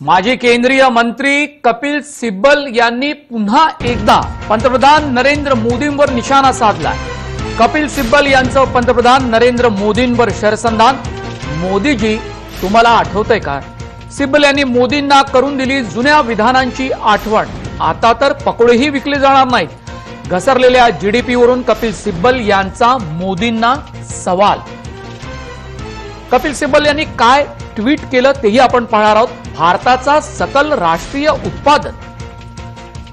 माजी केंद्रीय मंत्री कपिल सिब्बल यांनी पुन्हा एकदा पंतप्रधान नरेंद्र मोदींवर निशाणा साधला कपिल सिब्बल यांचं पंतप्रधान नरेंद्र मोदींवर शरसंधान. मोदीजी तुम्हाला आठवतंय का? सिब्बल यांनी मोदींना करून दिली जुन्या विधानांची आठवण. आता तर पकोडेही विकले जाणार नाहीत. घसरलेल्या जीडीपीवरून कपिल सिब्बल यांचा मोदींना सवाल. कपिल सिब्बल यांनी काय ट्विट केलं तेही आपण पाहणार आहोत. भारताचा सकल राष्ट्रीय उत्पादन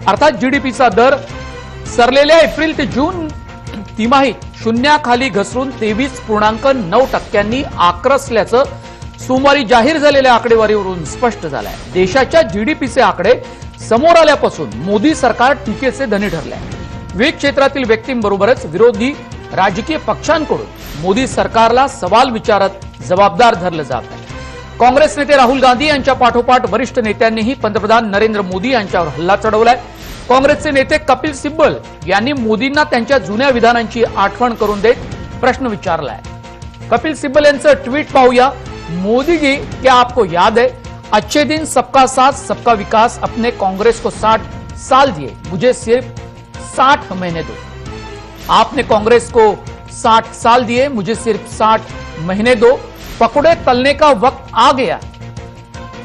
अर्थात जीडीपीचा दर सरलेल्या एप्रिल ते जून तिमाहीत शून्याखाली घसरून तेवीस पूर्णांक नऊ टक्क्यांनी आक्रसल्याचं सोमवारी जाहीर झालेल्या आकडेवारीवरून स्पष्ट झालंय. देशाच्या जीडीपीचे आकडे समोर आल्यापासून मोदी सरकार टीकेचे धनी ठरले आहे. विविध क्षेत्रातील व्यक्तींबरोबरच विरोधी राजकीय पक्षांकडून मोदी सरकारला सवाल विचारत जबाबदार धरलं जात आहे. काँग्रेस नेते राहुल गांधी यांच्या पाठोपाठ वरिष्ठ नेत्यांनीही पंतप्रधान नरेंद्र मोदी यांच्यावर हल्ला चढवलाय. काँग्रेसचे नेते कपिल सिब्बल यांनी मोदींना त्यांच्या जुन्या विधानांची आठवण करून देत प्रश्न विचारलाय. कपिल सिब्बल यांचं ट्वीट पाहूया. मोदी जी क्या आपको याद है? अच्छे दिन सबका साथ सबका विकास अपने कांग्रेस को साठ साल दिए. मुझे सिर्फ साठ महीने दो। आपने कांग्रेस को साठ साल दिए, मुझे सिर्फ़ साठ महीने दो। पकड़े तलने का वक्त आ गया।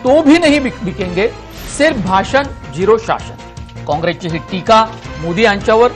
तो भी नहीं बिकेंगे। सिर्फ़ भाषण, ज़ीरो शासन। कांग्रेस ही टीका, मोदी यांच्यावर